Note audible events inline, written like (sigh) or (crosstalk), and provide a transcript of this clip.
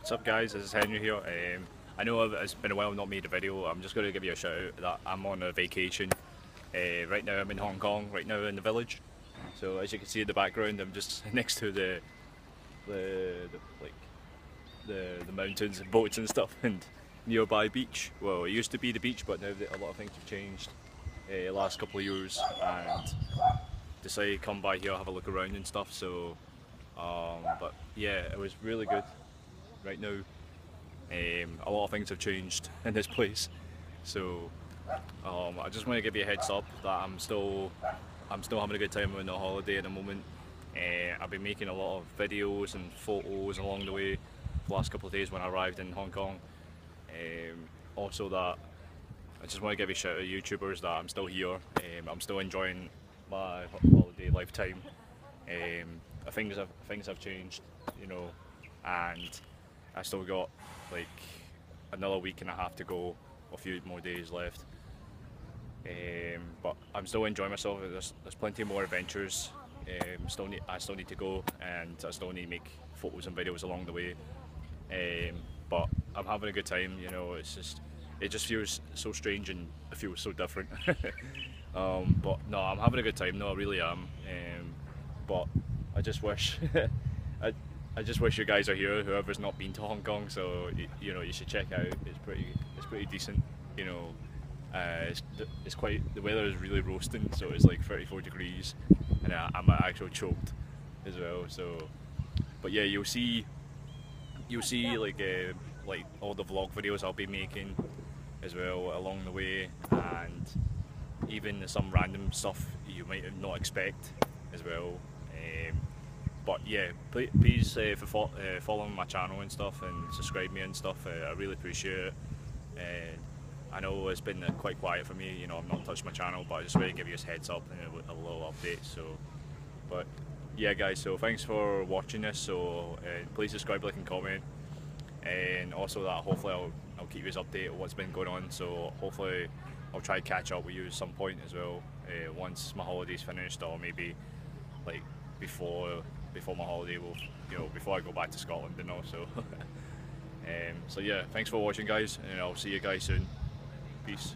What's up guys, this is Henry here. Um, I know it's been a while I've not made a video, I'm just going to give you a shout out that I'm on a vacation. Uh, right now I'm in Hong Kong, right now in the village. So as you can see in the background I'm just (laughs) next to the, the, the like the, the mountains and boats and stuff (laughs) and nearby beach. Well it used to be the beach but now a lot of things have changed uh, last couple of years and decided to come by here have a look around and stuff so um, but yeah it was really good right now. Um, a lot of things have changed in this place, so um, I just want to give you a heads up that I'm still I'm still having a good time on the holiday at the moment. Uh, I've been making a lot of videos and photos along the way the last couple of days when I arrived in Hong Kong. Um, also that I just want to give a shout out to YouTubers that I'm still here. Um, I'm still enjoying my holiday lifetime. Um, things have things have changed, you know, and I still got like another week and a half to go, a few more days left. Um, but I'm still enjoying myself. There's, there's plenty more adventures. Um, still need, I still need to go, and I still need to make photos and videos along the way. Um, but I'm having a good time. You know, it's just it just feels so strange and it feels so different. (laughs) um, but no, I'm having a good time. No, I really am. Um, but I just wish (laughs) I, I just wish you guys are here. Whoever's not been to Hong Kong, so you, you know you should check out. It's pretty, it's pretty decent. You know, uh, it's, it's quite the weather is really roasting, so it's like 34 degrees, and I, I'm actually choked as well. So, but yeah, you'll see, you'll see like uh, like all the vlog videos I'll be making as well along the way, and even some random stuff you might not expect as well. Um, yeah, please, uh, for fo uh, following my channel and stuff and subscribe me and stuff. Uh, I really appreciate it. And I know it's been uh, quite quiet for me. You know, I've not touched my channel, but I just to give you a heads up and a, a, little update. So, but yeah, guys. So thanks for watching this. So uh, please subscribe, like, and comment. And also that hopefully I'll, I'll keep you updated what's been going on. So hopefully I'll try to catch up with you at some point as well. Uh, once my holiday's finished, or maybe like before before my holiday will you know before I go back to Scotland you know so. (laughs) Um, so yeah thanks for watching guys and I'll see you guys soon. Peace